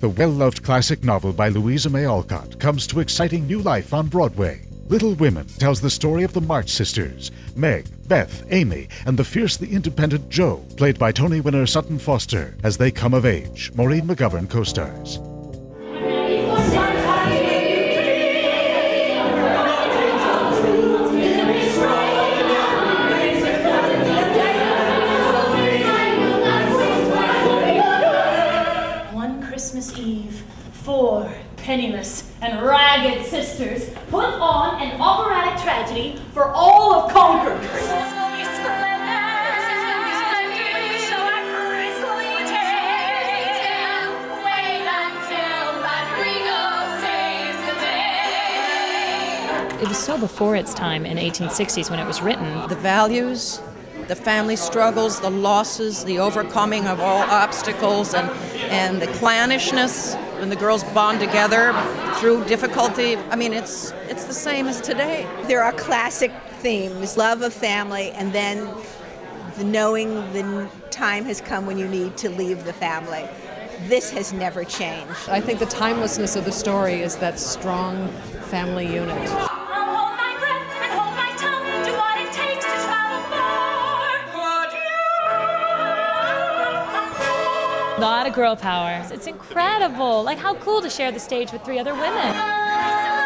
The well loved classic novel by Louisa May Alcott comes to exciting new life on Broadway. Little Women tells the story of the March sisters Meg, Beth, Amy, and the fiercely independent Jo, played by Tony winner Sutton Foster, as they come of age. Maureen McGovern co Christmas four penniless and ragged sisters put on an operatic tragedy for all of Concord. It was so before its time in 1860s when it was written. The values, the family struggles, the losses, the overcoming of all obstacles, and, and the clannishness when the girls bond together through difficulty. I mean, it's, it's the same as today. There are classic themes love of family, and then the knowing the time has come when you need to leave the family. This has never changed. I think the timelessness of the story is that strong family unit. A lot of girl power. It's incredible. Like, how cool to share the stage with three other women.